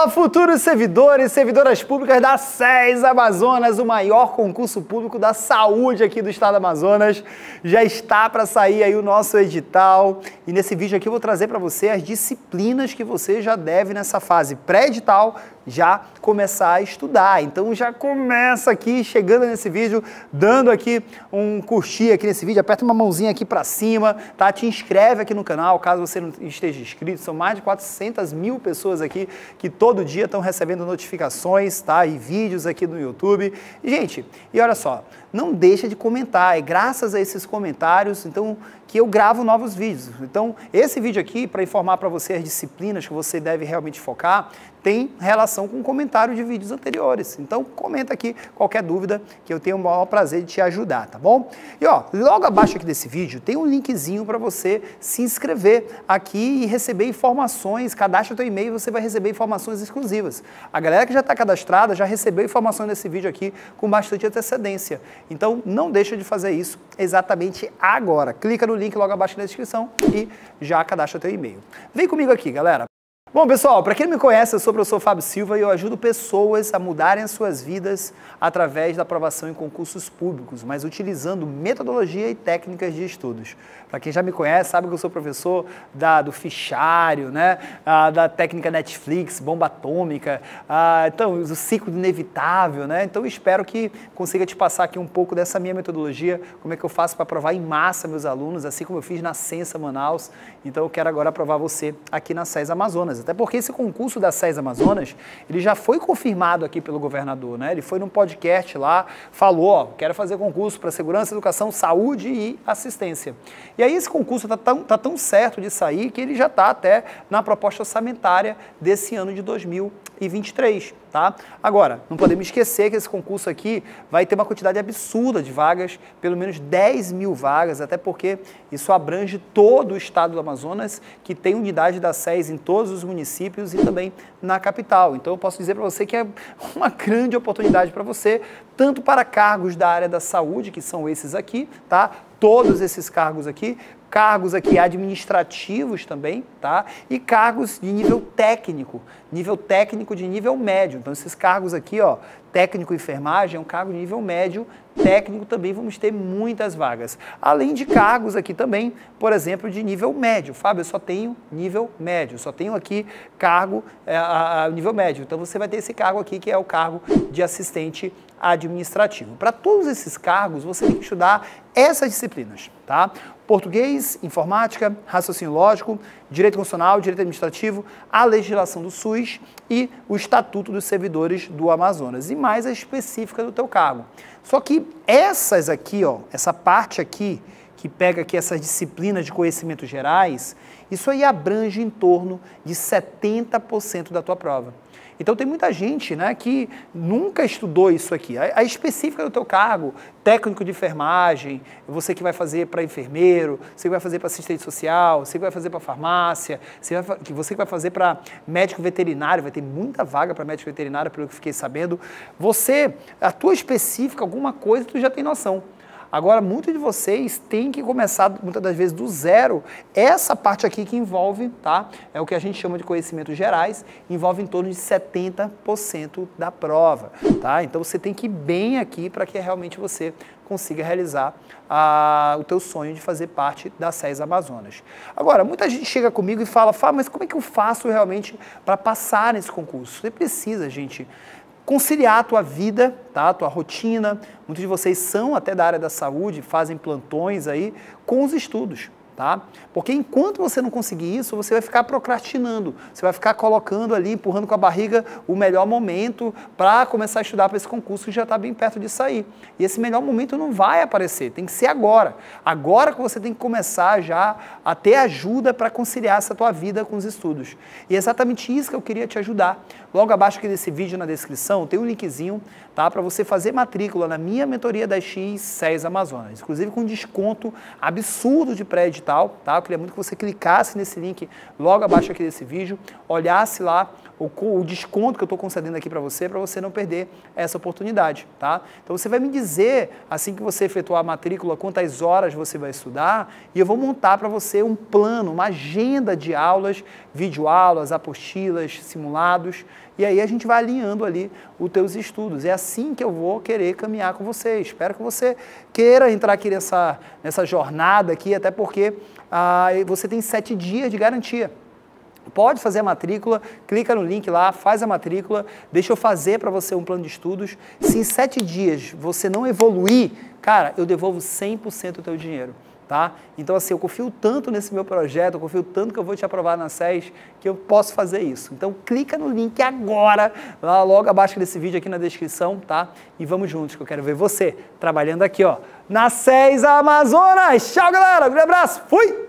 Fala, futuros servidores, servidoras públicas da SES Amazonas, o maior concurso público da saúde aqui do estado do Amazonas. Já está para sair aí o nosso edital e nesse vídeo aqui eu vou trazer para você as disciplinas que você já deve nessa fase pré-edital já começar a estudar. Então já começa aqui, chegando nesse vídeo, dando aqui um curtir aqui nesse vídeo, aperta uma mãozinha aqui para cima, tá? Te inscreve aqui no canal, caso você não esteja inscrito, são mais de 400 mil pessoas aqui que todo dia estão recebendo notificações, tá? E vídeos aqui no YouTube. Gente, e olha só, não deixa de comentar, é graças a esses comentários, então, que eu gravo novos vídeos. Então, esse vídeo aqui, para informar para você as disciplinas que você deve realmente focar, tem relação com comentário de vídeos anteriores. Então, comenta aqui qualquer dúvida que eu tenho o maior prazer de te ajudar, tá bom? E ó, logo abaixo aqui desse vídeo tem um linkzinho para você se inscrever aqui e receber informações, cadastra teu e-mail, você vai receber informações exclusivas. A galera que já está cadastrada já recebeu informações nesse vídeo aqui com bastante antecedência. Então, não deixa de fazer isso exatamente agora. Clica no link logo abaixo na descrição e já cadastra teu e-mail. Vem comigo aqui, galera. Bom, pessoal, para quem não me conhece, eu sou o professor Fábio Silva e eu ajudo pessoas a mudarem as suas vidas através da aprovação em concursos públicos, mas utilizando metodologia e técnicas de estudos. Para quem já me conhece, sabe que eu sou professor da, do fichário, né? Ah, da técnica Netflix, bomba atômica, ah, então, o ciclo inevitável, né? Então, espero que consiga te passar aqui um pouco dessa minha metodologia, como é que eu faço para aprovar em massa meus alunos, assim como eu fiz na Sensa Manaus. Então, eu quero agora aprovar você aqui na SES Amazonas. Até porque esse concurso da SES Amazonas, ele já foi confirmado aqui pelo governador, né? Ele foi num podcast lá, falou, ó, quero fazer concurso para segurança, educação, saúde e assistência. E aí esse concurso está tão, tá tão certo de sair que ele já está até na proposta orçamentária desse ano de 2023 tá? Agora, não podemos esquecer que esse concurso aqui vai ter uma quantidade absurda de vagas, pelo menos 10 mil vagas, até porque isso abrange todo o estado do Amazonas, que tem unidade da SES em todos os municípios e também na capital. Então, eu posso dizer para você que é uma grande oportunidade para você, tanto para cargos da área da saúde, que são esses aqui, tá? Todos esses cargos aqui, cargos aqui administrativos também, tá? E cargos de nível técnico, nível técnico de nível médio. Então esses cargos aqui, ó, técnico enfermagem é um cargo de nível médio, técnico também vamos ter muitas vagas. Além de cargos aqui também, por exemplo, de nível médio. Fábio, eu só tenho nível médio, só tenho aqui cargo é, a, a nível médio. Então você vai ter esse cargo aqui que é o cargo de assistente administrativo. Para todos esses cargos, você tem que estudar essas disciplinas, tá? Português, informática, raciocínio lógico, direito constitucional, direito administrativo, a legislação do SUS e o Estatuto dos Servidores do Amazonas, e mais a específica do teu cargo. Só que essas aqui, ó, essa parte aqui, que pega aqui essas disciplinas de conhecimentos gerais, isso aí abrange em torno de 70% da tua prova. Então tem muita gente né, que nunca estudou isso aqui. A, específica do teu cargo, técnico de enfermagem, você que vai fazer para enfermeiro, você que vai fazer para assistente social, você que vai fazer para farmácia, você, vai, você que vai fazer para médico veterinário, vai ter muita vaga para médico veterinário, pelo que fiquei sabendo. Você, a tua específica, alguma coisa, tu já tem noção. Agora, muitos de vocês têm que começar, muitas das vezes, do zero. Essa parte aqui que envolve, tá? É o que a gente chama de conhecimentos gerais, envolve em torno de 70% da prova, tá? Então, você tem que ir bem aqui para que realmente você consiga realizar a, o teu sonho de fazer parte da SES Amazonas. Agora, muita gente chega comigo e fala, Fá, mas como é que eu faço realmente para passar nesse concurso? Você precisa, gente, conciliar a tua vida, tá? a tua rotina. Muitos de vocês são até da área da saúde, fazem plantões aí com os estudos tá? Porque enquanto você não conseguir isso, você vai ficar procrastinando, você vai ficar colocando ali, empurrando com a barriga o melhor momento para começar a estudar para esse concurso que já está bem perto de sair. E esse melhor momento não vai aparecer, tem que ser agora. Agora que você tem que começar já a ter ajuda para conciliar essa tua vida com os estudos. E é exatamente isso que eu queria te ajudar. Logo abaixo aqui desse vídeo na descrição tem um linkzinho tá, para você fazer matrícula na minha mentoria da X 6 Amazonas, inclusive com desconto absurdo de pré-edital edital, tá? Eu queria muito que você clicasse nesse link logo abaixo aqui desse vídeo, olhasse lá o, o desconto que eu estou concedendo aqui para você, para você não perder essa oportunidade, tá? Então você vai me dizer, assim que você efetuar a matrícula, quantas horas você vai estudar e eu vou montar para você um plano, uma agenda de aulas, videoaulas, apostilas, simulados, e aí a gente vai alinhando ali os teus estudos. É assim que eu vou querer caminhar com você. Espero que você queira entrar aqui nessa, nessa jornada aqui, até porque ah, você tem sete dias de garantia. Pode fazer a matrícula, clica no link lá, faz a matrícula, deixa eu fazer para você um plano de estudos. Se em sete dias você não evoluir, cara, eu devolvo 100% do teu dinheiro. Tá? Então, assim, eu confio tanto nesse meu projeto, eu confio tanto que eu vou te aprovar na SES, que eu posso fazer isso. Então, clica no link agora, lá logo abaixo desse vídeo aqui na descrição, tá? E vamos juntos, que eu quero ver você trabalhando aqui, ó, na SES Amazonas. Tchau, galera! Um grande abraço! Fui!